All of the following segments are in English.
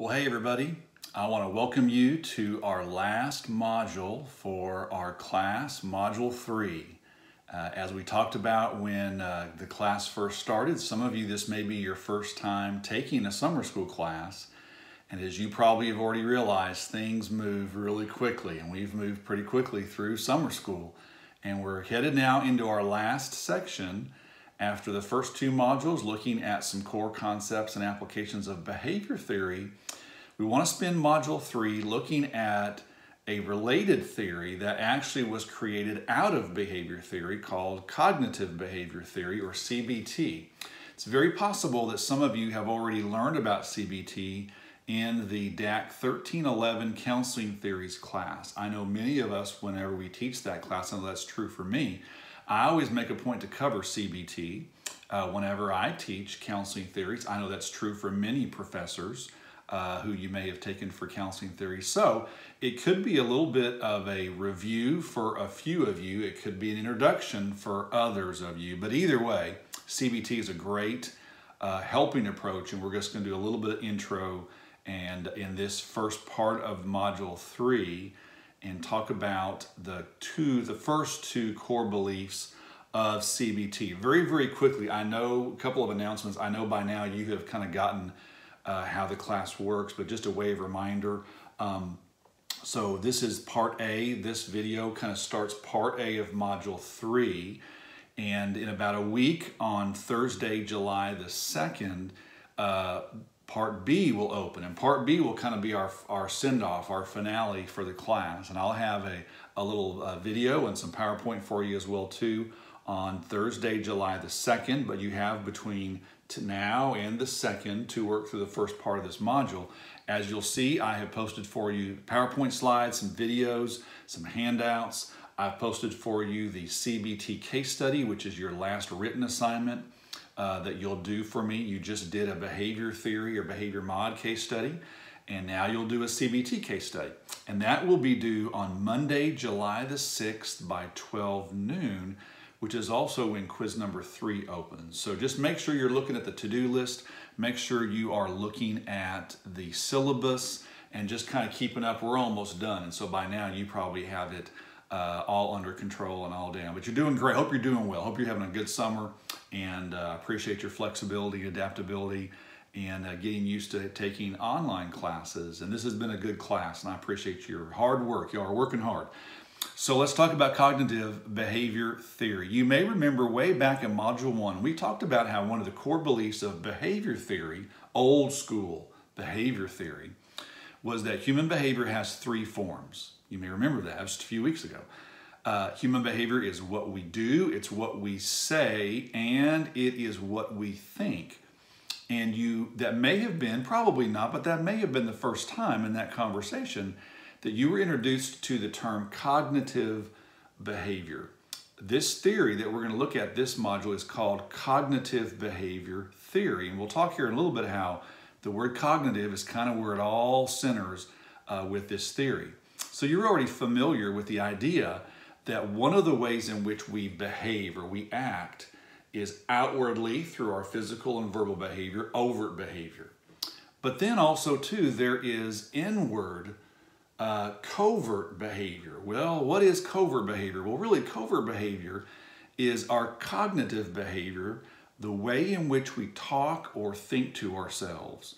Well, hey everybody. I want to welcome you to our last module for our class, Module 3. Uh, as we talked about when uh, the class first started, some of you, this may be your first time taking a summer school class. And as you probably have already realized, things move really quickly, and we've moved pretty quickly through summer school. And we're headed now into our last section after the first two modules, looking at some core concepts and applications of behavior theory. We want to spend module three looking at a related theory that actually was created out of behavior theory called cognitive behavior theory or CBT. It's very possible that some of you have already learned about CBT in the DAC 1311 Counseling Theories class. I know many of us, whenever we teach that class, and that's true for me, I always make a point to cover CBT uh, whenever I teach counseling theories. I know that's true for many professors uh, who you may have taken for counseling theory. So it could be a little bit of a review for a few of you. It could be an introduction for others of you. But either way, CBT is a great uh, helping approach, and we're just going to do a little bit of intro and in this first part of module three and talk about the two, the first two core beliefs of CBT. Very, very quickly, I know a couple of announcements. I know by now you have kind of gotten uh, how the class works, but just a way of reminder. Um, so this is part A. This video kind of starts part A of module three. And in about a week on Thursday, July the 2nd, uh, part B will open. And part B will kind of be our, our send-off, our finale for the class. And I'll have a, a little uh, video and some PowerPoint for you as well too on Thursday, July the 2nd. But you have between to now and the second to work through the first part of this module. As you'll see, I have posted for you PowerPoint slides, some videos, some handouts. I've posted for you the CBT case study, which is your last written assignment uh, that you'll do for me. You just did a behavior theory or behavior mod case study, and now you'll do a CBT case study. And that will be due on Monday, July the 6th by 12 noon which is also when quiz number three opens. So just make sure you're looking at the to-do list. Make sure you are looking at the syllabus and just kind of keeping up. We're almost done. And so by now you probably have it uh, all under control and all down. But you're doing great. Hope you're doing well. Hope you're having a good summer and uh, appreciate your flexibility, adaptability, and uh, getting used to taking online classes. And this has been a good class, and I appreciate your hard work. Y'all are working hard. So let's talk about cognitive behavior theory. You may remember way back in Module 1, we talked about how one of the core beliefs of behavior theory, old school behavior theory, was that human behavior has three forms. You may remember that, just a few weeks ago. Uh, human behavior is what we do, it's what we say, and it is what we think. And you, that may have been, probably not, but that may have been the first time in that conversation that you were introduced to the term cognitive behavior. This theory that we're going to look at this module is called cognitive behavior theory. And we'll talk here in a little bit how the word cognitive is kind of where it all centers uh, with this theory. So you're already familiar with the idea that one of the ways in which we behave or we act is outwardly through our physical and verbal behavior, overt behavior. But then also too, there is inward uh, covert behavior. Well, what is covert behavior? Well, really, covert behavior is our cognitive behavior, the way in which we talk or think to ourselves.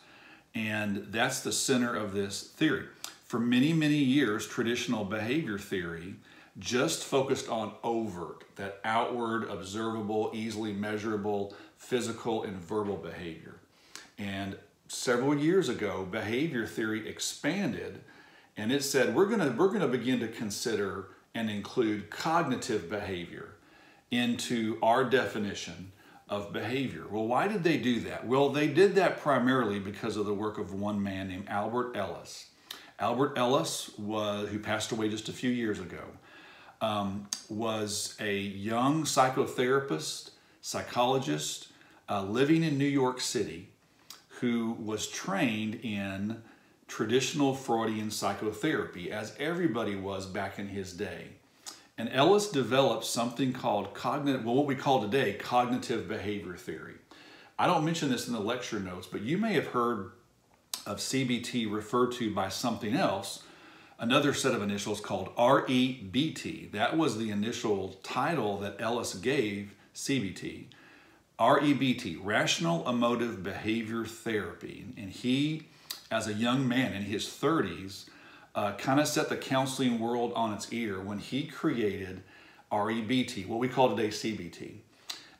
And that's the center of this theory. For many, many years, traditional behavior theory just focused on overt, that outward, observable, easily measurable physical and verbal behavior. And several years ago, behavior theory expanded and it said we're going to we're going to begin to consider and include cognitive behavior into our definition of behavior. Well, why did they do that? Well, they did that primarily because of the work of one man named Albert Ellis. Albert Ellis was who passed away just a few years ago. Um, was a young psychotherapist, psychologist, uh, living in New York City, who was trained in traditional Freudian psychotherapy, as everybody was back in his day. And Ellis developed something called cognitive, well, what we call today cognitive behavior theory. I don't mention this in the lecture notes, but you may have heard of CBT referred to by something else, another set of initials called REBT. That was the initial title that Ellis gave CBT. REBT, Rational Emotive Behavior Therapy. And he, as a young man in his 30s, uh, kind of set the counseling world on its ear when he created REBT, what we call today CBT.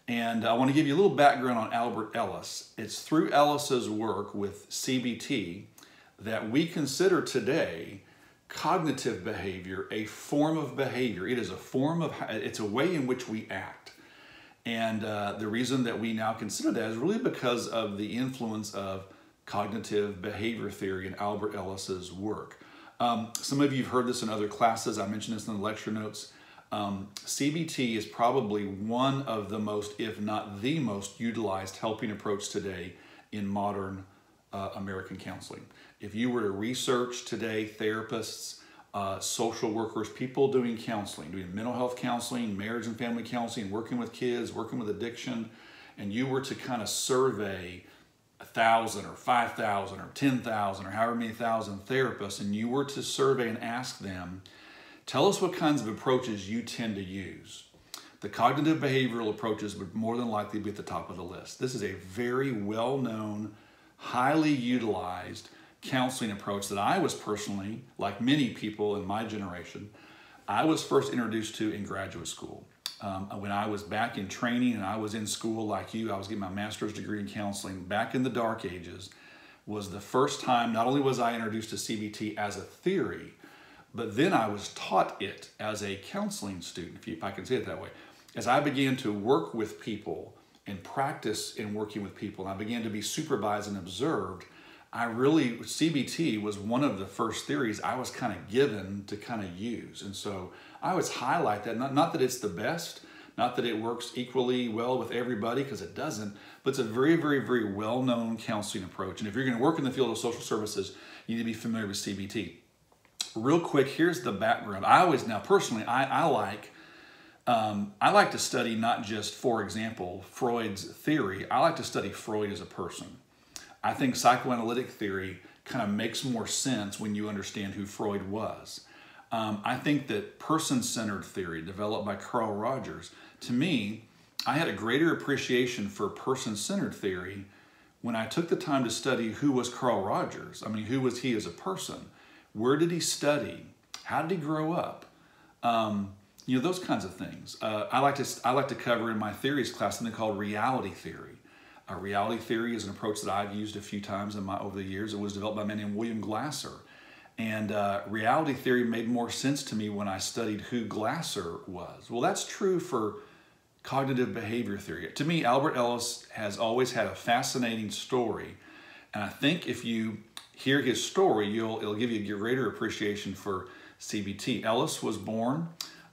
And I want to give you a little background on Albert Ellis. It's through Ellis's work with CBT that we consider today cognitive behavior a form of behavior. It is a form of, it's a way in which we act. And uh, the reason that we now consider that is really because of the influence of cognitive behavior theory in Albert Ellis's work. Um, some of you have heard this in other classes. I mentioned this in the lecture notes. Um, CBT is probably one of the most, if not the most, utilized helping approach today in modern uh, American counseling. If you were to research today, therapists, uh, social workers, people doing counseling, doing mental health counseling, marriage and family counseling, working with kids, working with addiction, and you were to kind of survey thousand or five thousand or ten thousand or however many thousand therapists, and you were to survey and ask them, Tell us what kinds of approaches you tend to use. The cognitive behavioral approaches would more than likely be at the top of the list. This is a very well known, highly utilized counseling approach that I was personally, like many people in my generation, I was first introduced to in graduate school. Um, when I was back in training and I was in school like you, I was getting my master's degree in counseling back in the dark ages, was the first time not only was I introduced to CBT as a theory, but then I was taught it as a counseling student, if, you, if I can say it that way. As I began to work with people and practice in working with people, and I began to be supervised and observed, I really, CBT was one of the first theories I was kind of given to kind of use. And so I always highlight that, not, not that it's the best, not that it works equally well with everybody, because it doesn't, but it's a very, very, very well known counseling approach. And if you're going to work in the field of social services, you need to be familiar with CBT real quick, here's the background. I always now personally, I, I like um, I like to study not just, for example, Freud's theory. I like to study Freud as a person. I think psychoanalytic theory kind of makes more sense when you understand who Freud was. Um, I think that person-centered theory developed by Carl Rogers, to me, I had a greater appreciation for person-centered theory when I took the time to study who was Carl Rogers. I mean, who was he as a person? Where did he study? How did he grow up? Um, you know those kinds of things. Uh, I like to I like to cover in my theories class something called reality theory. A reality theory is an approach that I've used a few times in my over the years. It was developed by a man named William Glasser, and uh, reality theory made more sense to me when I studied who Glasser was. Well, that's true for cognitive behavior theory. To me, Albert Ellis has always had a fascinating story, and I think if you hear his story, you'll it'll give you a greater appreciation for CBT. Ellis was born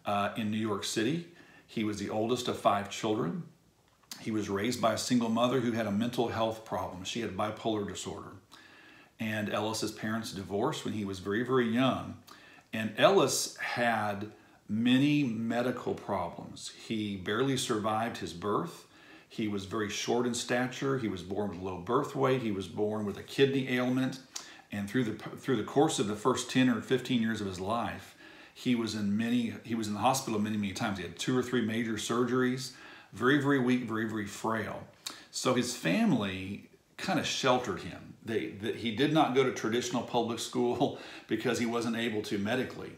uh, in New York City. He was the oldest of five children. He was raised by a single mother who had a mental health problem. She had bipolar disorder. And Ellis's parents divorced when he was very, very young. And Ellis had many medical problems. He barely survived his birth. He was very short in stature. He was born with low birth weight. He was born with a kidney ailment. And through the, through the course of the first 10 or 15 years of his life, he was in many, he was in the hospital many, many times. He had two or three major surgeries, very, very weak, very, very frail. So his family kind of sheltered him. They, that he did not go to traditional public school because he wasn't able to medically.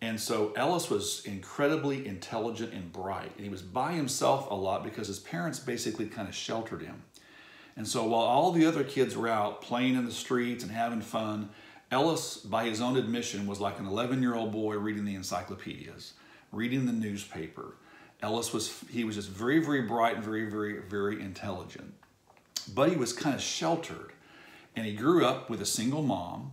And so Ellis was incredibly intelligent and bright. And he was by himself a lot because his parents basically kind of sheltered him. And so while all the other kids were out playing in the streets and having fun, Ellis, by his own admission, was like an 11 year old boy reading the encyclopedias, reading the newspaper. Ellis was, he was just very, very bright and very, very, very intelligent. But he was kind of sheltered. And he grew up with a single mom,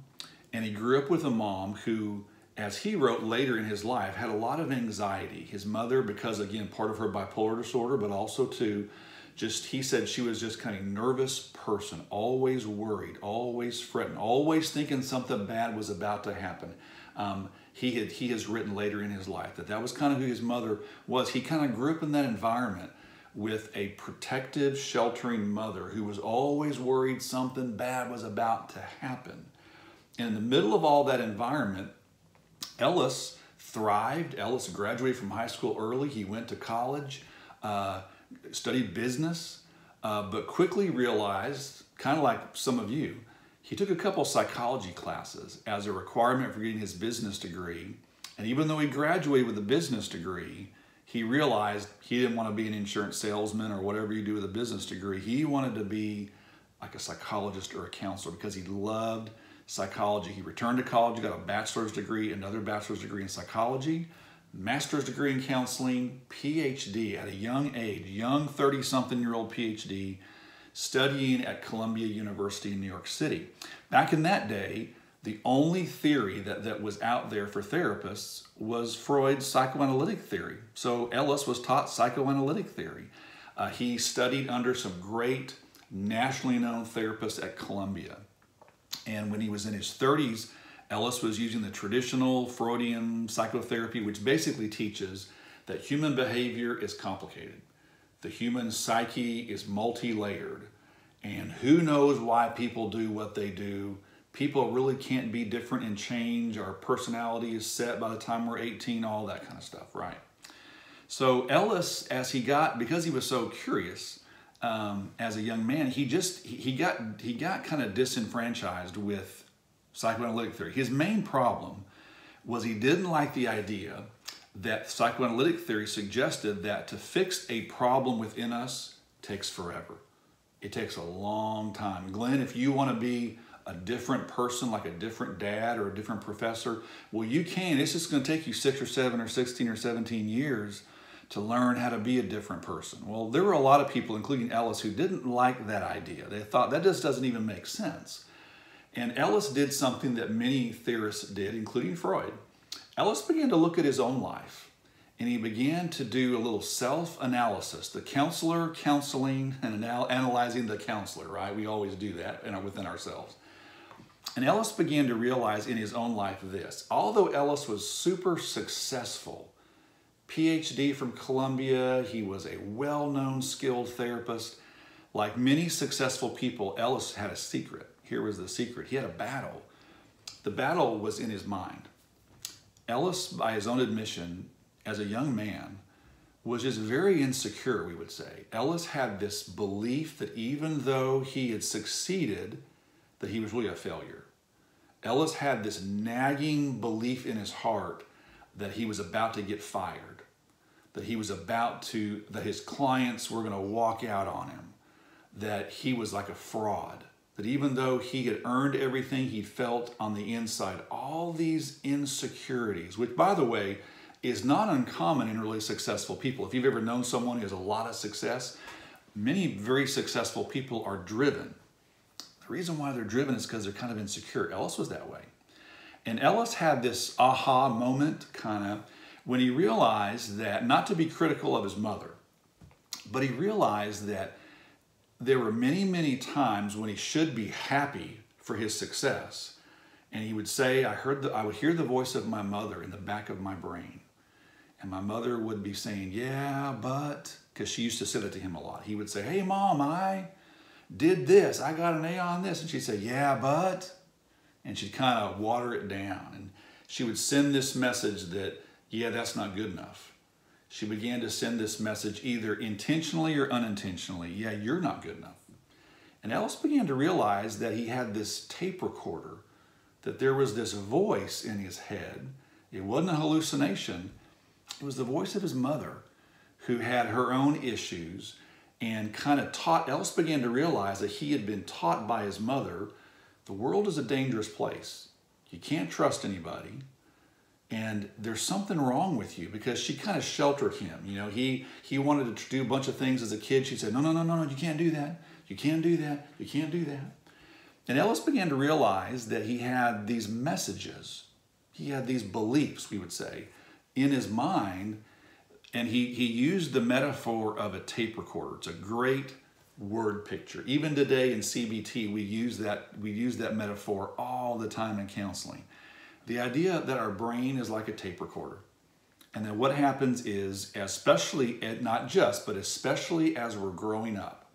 and he grew up with a mom who, as he wrote later in his life, had a lot of anxiety. His mother, because again, part of her bipolar disorder, but also too, just he said she was just kind of nervous person always worried always fretting always thinking something bad was about to happen um, he had he has written later in his life that that was kind of who his mother was he kind of grew up in that environment with a protective, sheltering mother who was always worried something bad was about to happen. And in the middle of all that environment, Ellis thrived. Ellis graduated from high school early. He went to college, uh, studied business, uh, but quickly realized, kind of like some of you, he took a couple psychology classes as a requirement for getting his business degree. And even though he graduated with a business degree, he realized he didn't want to be an insurance salesman or whatever you do with a business degree. He wanted to be like a psychologist or a counselor because he loved psychology. He returned to college, got a bachelor's degree, another bachelor's degree in psychology, master's degree in counseling, PhD at a young age, young 30 something year old PhD, studying at Columbia University in New York City. Back in that day, the only theory that, that was out there for therapists was Freud's psychoanalytic theory. So Ellis was taught psychoanalytic theory. Uh, he studied under some great nationally known therapists at Columbia. And when he was in his 30s, Ellis was using the traditional Freudian psychotherapy, which basically teaches that human behavior is complicated. The human psyche is multi layered. And who knows why people do what they do people really can't be different and change. Our personality is set by the time we're 18, all that kind of stuff, right? So Ellis, as he got, because he was so curious um, as a young man, he just he got he got kind of disenfranchised with psychoanalytic theory. His main problem was he didn't like the idea that psychoanalytic theory suggested that to fix a problem within us takes forever. It takes a long time. Glen, if you want to be a different person, like a different dad or a different professor, well, you can. It's just going to take you six or seven or 16 or 17 years to learn how to be a different person. Well, there were a lot of people, including Ellis, who didn't like that idea. They thought that just doesn't even make sense. And Ellis did something that many theorists did, including Freud. Ellis began to look at his own life and he began to do a little self analysis. The counselor counseling and analyzing the counselor, right? We always do that within ourselves. And Ellis began to realize in his own life this although Ellis was super successful, PhD from Columbia, he was a well known skilled therapist. Like many successful people, Ellis had a secret. Here was the secret he had a battle. The battle was in his mind. Ellis, by his own admission, as a young man, was just very insecure, we would say. Ellis had this belief that even though he had succeeded, that he was really a failure. Ellis had this nagging belief in his heart that he was about to get fired, that he was about to, that his clients were going to walk out on him, that he was like a fraud, that even though he had earned everything he felt on the inside, all these insecurities, which by the way, is not uncommon in really successful people. If you've ever known someone who has a lot of success, many very successful people are driven the reason why they're driven is because they're kind of insecure. Ellis was that way. And Ellis had this aha moment kind of when he realized that, not to be critical of his mother, but he realized that there were many, many times when he should be happy for his success. And he would say, I heard the, I would hear the voice of my mother in the back of my brain. And my mother would be saying, Yeah, but, because she used to say that to him a lot. He would say, Hey, mom, I, did this. I got an A on this. And she'd say, Yeah, but. And she'd kind of water it down. And she would send this message that, Yeah, that's not good enough. She began to send this message either intentionally or unintentionally. Yeah, you're not good enough. And Ellis began to realize that he had this tape recorder, that there was this voice in his head. It wasn't a hallucination, it was the voice of his mother who had her own issues and kind of taught, Ellis began to realize that he had been taught by his mother the world is a dangerous place. You can't trust anybody. And there's something wrong with you because she kind of sheltered him. You know, he he wanted to do a bunch of things as a kid. She said, No, no, no, no, no, you can't do that. You can't do that. You can't do that. And Ellis began to realize that he had these messages, he had these beliefs, we would say, in his mind and he, he used the metaphor of a tape recorder. It's a great word picture. Even today in CBT, we use that, we use that metaphor all the time in counseling. The idea that our brain is like a tape recorder. And then what happens is, especially, not just, but especially as we're growing up,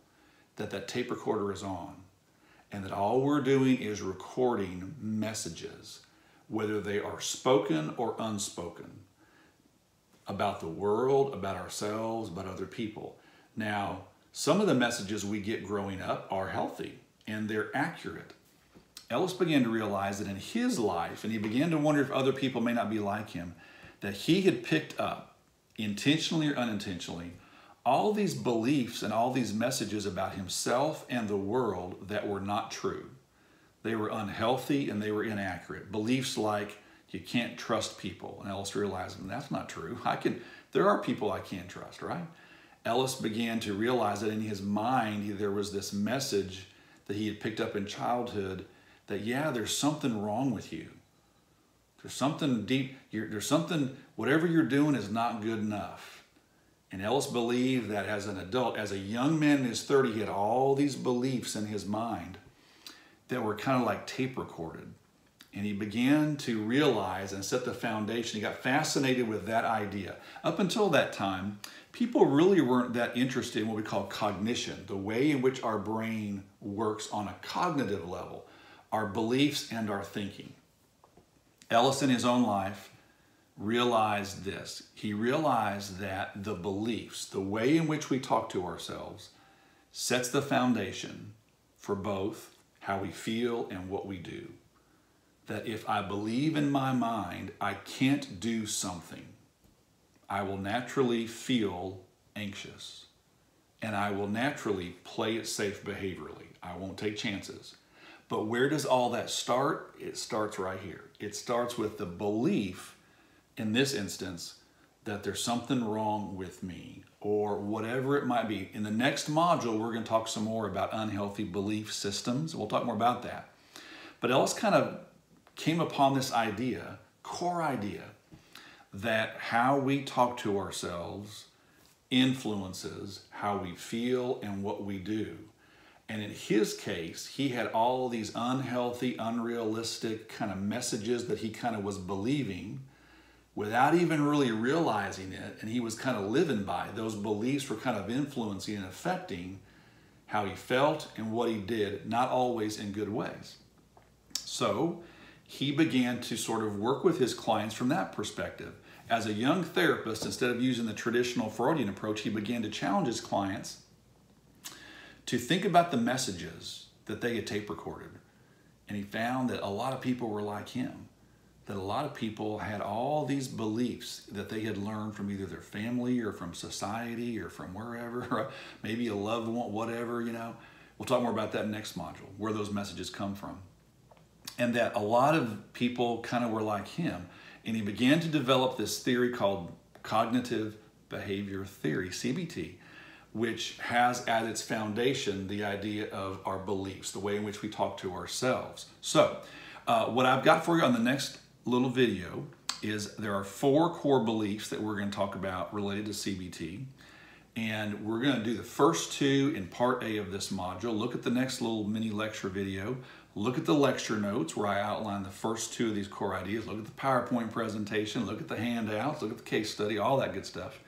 that that tape recorder is on and that all we're doing is recording messages, whether they are spoken or unspoken, about the world, about ourselves, about other people. Now, some of the messages we get growing up are healthy and they're accurate. Ellis began to realize that in his life, and he began to wonder if other people may not be like him, that he had picked up, intentionally or unintentionally, all these beliefs and all these messages about himself and the world that were not true. They were unhealthy and they were inaccurate. Beliefs like you can't trust people. And Ellis realized hmm, that's not true. I can there are people I can't trust, right? Ellis began to realize that in his mind there was this message that he had picked up in childhood that yeah, there's something wrong with you. There's something deep, there's something, whatever you're doing is not good enough. And Ellis believed that as an adult, as a young man in his 30, he had all these beliefs in his mind that were kind of like tape recorded. And he began to realize and set the foundation. He got fascinated with that idea. Up until that time, people really weren't that interested in what we call cognition, the way in which our brain works on a cognitive level, our beliefs and our thinking. Ellis, in his own life, realized this. He realized that the beliefs, the way in which we talk to ourselves, sets the foundation for both how we feel and what we do. That if I believe in my mind I can't do something, I will naturally feel anxious and I will naturally play it safe behaviorally. I won't take chances. But where does all that start? It starts right here. It starts with the belief, in this instance, that there's something wrong with me or whatever it might be. In the next module, we're going to talk some more about unhealthy belief systems. We'll talk more about that. But Ellis kind of came upon this idea, core idea, that how we talk to ourselves influences how we feel and what we do. And in his case, he had all these unhealthy, unrealistic kind of messages that he kind of was believing without even really realizing it. And he was kind of living by. Those beliefs were kind of influencing and affecting how he felt and what he did, not always in good ways. So he began to sort of work with his clients from that perspective. As a young therapist, instead of using the traditional Freudian approach, he began to challenge his clients to think about the messages that they had tape recorded. And he found that a lot of people were like him, that a lot of people had all these beliefs that they had learned from either their family or from society or from wherever, maybe a loved one, whatever, you know. We'll talk more about that next module, where those messages come from. And that a lot of people kind of were like him. And he began to develop this theory called cognitive behavior theory, CBT, which has at its foundation the idea of our beliefs, the way in which we talk to ourselves. So, uh, what I've got for you on the next little video is there are four core beliefs that we're going to talk about related to CBT. And we're going to do the first two in part A of this module. Look at the next little mini lecture video. Look at the lecture notes where I outline the first two of these core ideas. Look at the PowerPoint presentation. Look at the handouts. Look at the case study, all that good stuff.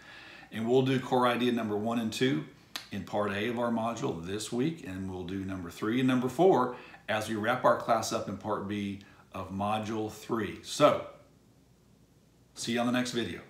And we'll do core idea number one and two in part A of our module this week, and we'll do number three and number four as we wrap our class up in part B of module three. So, see you on the next video.